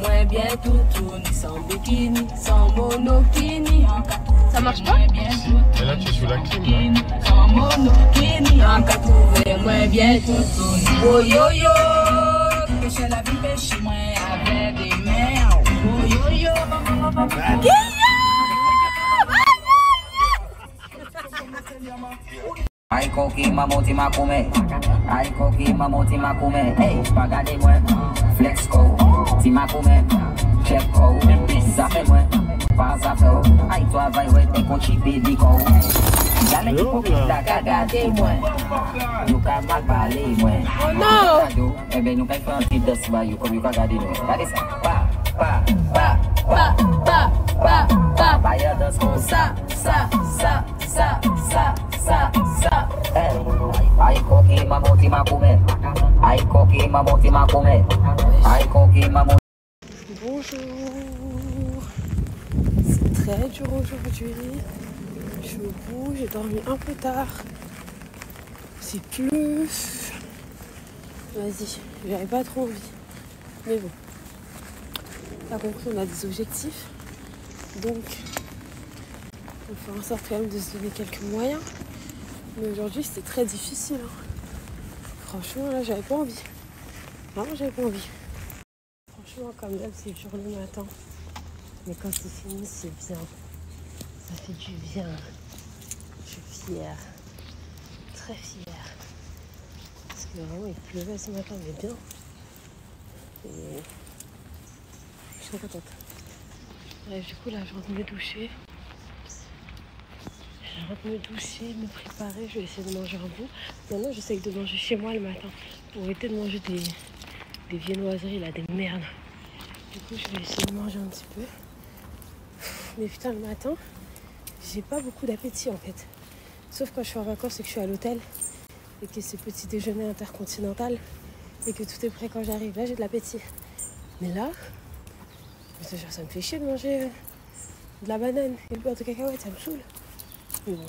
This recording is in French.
moins bien tout ni sans bikini, sans monokini. Ça marche pas Et là, tu es sous la clim. Sans monokini, en cas trouver moins bien tout Oh yo yo, la vie, pêcher moins avec des mains. Oh yo yo. Ay koki Ay koki mamoti makume Hey, pagade mwen Flex Ki mako men, chep kou, zafè mwen, pa zafè ou. Ay to avay wè, te konchi bedi kou. Gale ki pou ki da kagade mwen Yo ka mal pale mwen. Oh no! Ebe nou kay fan ti dos ba yo kom yo kagade nou Gade sa, pa, pa, pa, pa, pa, pa, pa. Baye dos kon sa, sa, sa, sa, sa, sa, sa. Eh, ay koki ma boti ma koume Ay koki ma boti ma koume Ay koki ma boti Bonjour. C'est très dur aujourd'hui. Je suis au bout, j'ai dormi un peu tard. C'est plus. Vas-y, j'avais pas trop envie. Mais bon. T'as compris, on a des objectifs. Donc, on fait en sorte quand même de se donner quelques moyens. Mais aujourd'hui, c'était très difficile. hein. Franchement, là, j'avais pas envie. Vraiment, j'avais pas envie. Comme d'hab, c'est dur le matin. Mais quand c'est fini, c'est bien. Ça fait du bien. Je suis fière. Très fière. Parce que vraiment, il pleuvait ce matin, mais bien. Et je suis contente. Bref, du coup, là, je rentre me doucher. Je rentre me doucher, me préparer. Je vais essayer de manger un bout. Maintenant, j'essaye de manger chez moi le matin. Pour éviter de manger des, des viennoiseries, là, des merdes. Du coup, je vais essayer de manger un petit peu. Mais putain, le matin, j'ai pas beaucoup d'appétit en fait. Sauf quand je suis en vacances et que je suis à l'hôtel et que c'est petit déjeuner intercontinental et que tout est prêt quand j'arrive. Là, j'ai de l'appétit. Mais là, ça me fait chier de manger euh, de la banane et le beurre de cacahuète, ça me saoule. Mais bon,